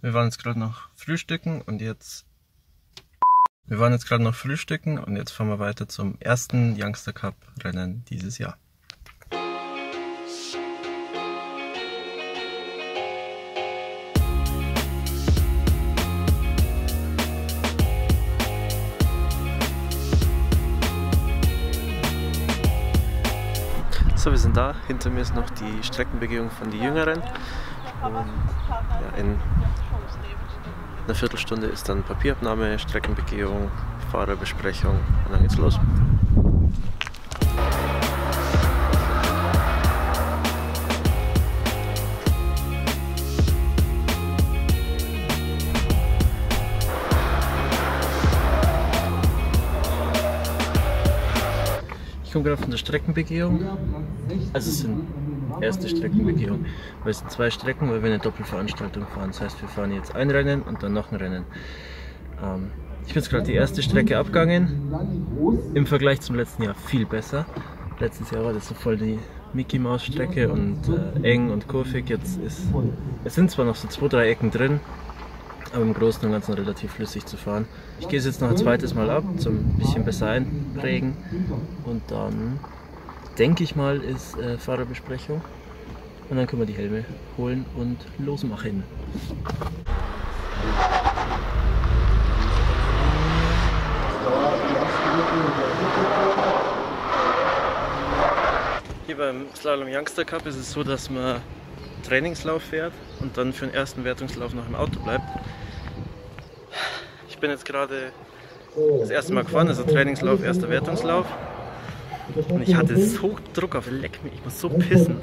Wir waren jetzt gerade noch frühstücken und jetzt. Wir waren jetzt gerade noch frühstücken und jetzt fahren wir weiter zum ersten Youngster Cup Rennen dieses Jahr. So, wir sind da. Hinter mir ist noch die Streckenbegehung von den Jüngeren. Und ja, in einer Viertelstunde ist dann Papierabnahme, Streckenbegehung, Fahrerbesprechung und dann geht's los. Ich komme gerade von der Streckenbegehung. Also es sind erste Streckenbegehung. Weil es sind zwei Strecken, weil wir eine Doppelveranstaltung fahren. Das heißt, wir fahren jetzt ein Rennen und dann noch ein Rennen. Ähm, ich bin jetzt gerade die erste Strecke abgegangen. Im Vergleich zum letzten Jahr viel besser. Letztes Jahr war das so voll die Mickey Maus Strecke und äh, eng und kurvig. Jetzt ist es sind zwar noch so zwei, drei Ecken drin, aber im Großen und Ganzen relativ flüssig zu fahren. Ich gehe es jetzt noch ein zweites Mal ab, zum ein bisschen besser einprägen und dann denke ich mal ist äh, Fahrerbesprechung und dann können wir die Helme holen und losmachen. Hier beim Slalom Youngster Cup ist es so, dass man Trainingslauf fährt und dann für den ersten Wertungslauf noch im Auto bleibt. Ich bin jetzt gerade das erste Mal gefahren, also Trainingslauf, erster Wertungslauf. Und ich hatte so Druck auf Leck mich, ich muss so pissen.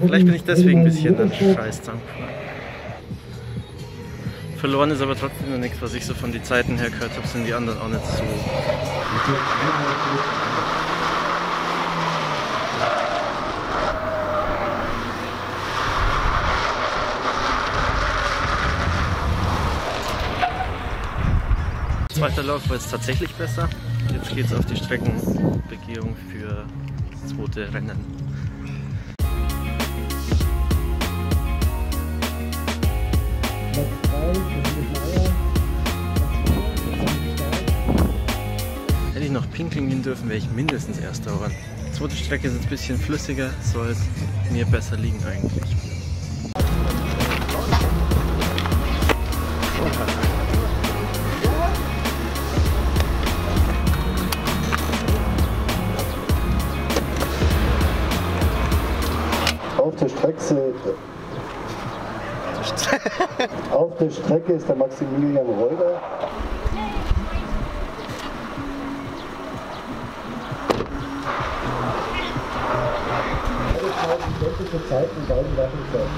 Vielleicht bin ich deswegen ein bisschen an Scheiß gefahren. Verloren ist aber trotzdem noch nichts, was ich so von den Zeiten her gehört habe, sind die anderen auch nicht so. Zweiter Lauf war jetzt tatsächlich besser. Jetzt geht es auf die Streckenbegehung für das zweite Rennen. Hätte ich noch pinkeln gehen dürfen, wäre ich mindestens Erster geworden. Die zweite Strecke ist ein bisschen flüssiger, soll mir besser liegen eigentlich. Der Strecke, auf der Strecke ist der Maximilian Reuter. Sämtliche Zeiten beiden Waffenzeit.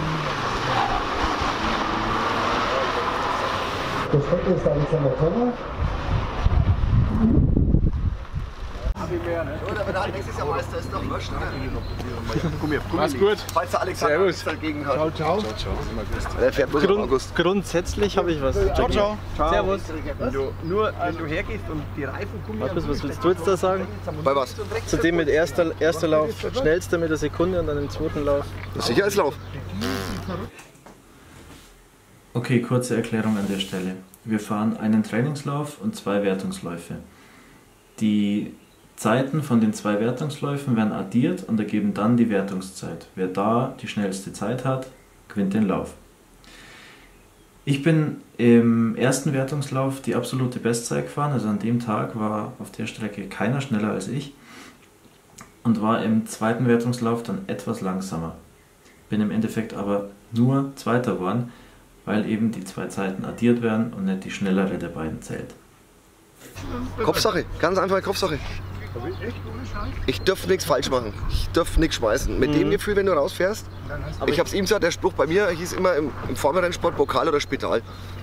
Der Strecke ist der Alexander Tonner. Oder wenn er halt nächstes Jahr Meister ist, doch wurscht, Gummi. Mach's gut. Falls der Alexander Servus. dagegen hat. Ciao, ciao. Ciao, ciao. Der fährt bloß Grund, August. grundsätzlich habe ich was. Ciao, ciao. Servus. Wenn du, nur wenn du hergehst und die Reifen Markus, was willst du jetzt da sagen? Bei was? Zu dem mit erster, erster Lauf schnellster mit der Sekunde und dann im zweiten Lauf. Sicherheitslauf. Okay, kurze Erklärung an der Stelle. Wir fahren einen Trainingslauf und zwei Wertungsläufe. Die Zeiten von den zwei Wertungsläufen werden addiert und ergeben dann die Wertungszeit. Wer da die schnellste Zeit hat, gewinnt den Lauf. Ich bin im ersten Wertungslauf die absolute Bestzeit gefahren, also an dem Tag war auf der Strecke keiner schneller als ich und war im zweiten Wertungslauf dann etwas langsamer. Bin im Endeffekt aber nur Zweiter geworden, weil eben die zwei Zeiten addiert werden und nicht die schnellere der beiden zählt. Kopfsache. Ganz einfache Kopfsache. Ich dürfte nichts falsch machen. Ich dürfte nichts schmeißen. Mit dem Gefühl, wenn du rausfährst, ich habe es ihm gesagt, der Spruch bei mir hieß immer im, im Vorderrennsport Pokal oder Spital.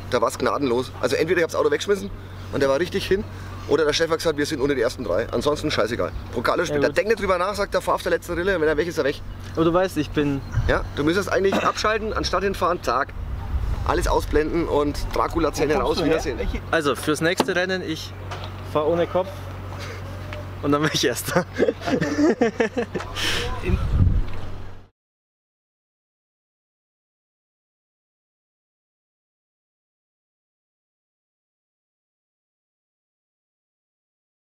Da war es gnadenlos. Also entweder ich habe das Auto weggeschmissen und der war richtig hin, oder der Chef hat gesagt, wir sind unter die ersten drei. Ansonsten scheißegal. Pokal oder Spital. gut. Denk nicht drüber nach, sagt der fahr auf der letzten Rille, wenn er weg ist, er weg. Aber du weißt, ich bin. Ja, du müsstest eigentlich abschalten, anstatt hinfahren, Tag. Alles ausblenden und Dracula-Zähne raus, Wiedersehen. Also fürs nächste Rennen, ich fahre ohne Kopf und dann bin ich Erster. In,